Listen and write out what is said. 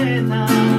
cadena.